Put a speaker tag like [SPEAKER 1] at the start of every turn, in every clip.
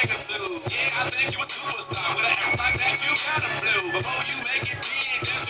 [SPEAKER 1] magnitude. Yeah, I think you a superstar. With an act like that, you kinda blue. Before you make it big,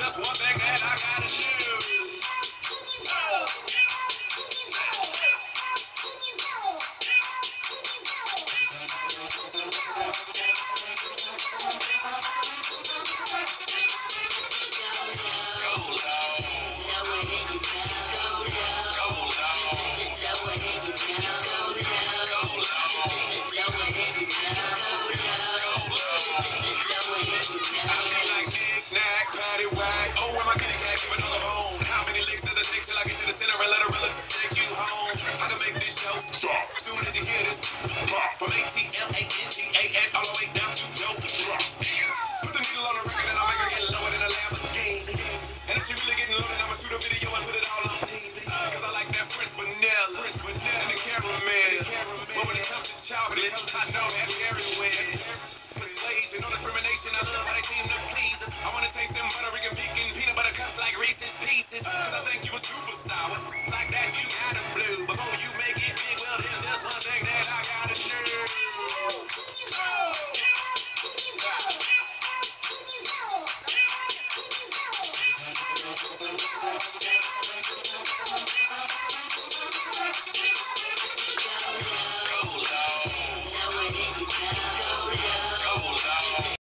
[SPEAKER 1] From ATL, ANGA, all the way down to no. Put the needle on the record and I make her get lower than a Lamborghini. And if she really getting loaded, I'ma shoot a video and put it all on TV. Cause I like that French vanilla, French vanilla. and the caramel. But when it comes to chocolate, I know that everywhere persuasion, no discrimination. I love how they seem to please us. I wanna taste them Puerto Rican pick peanut butter cups like Reese's.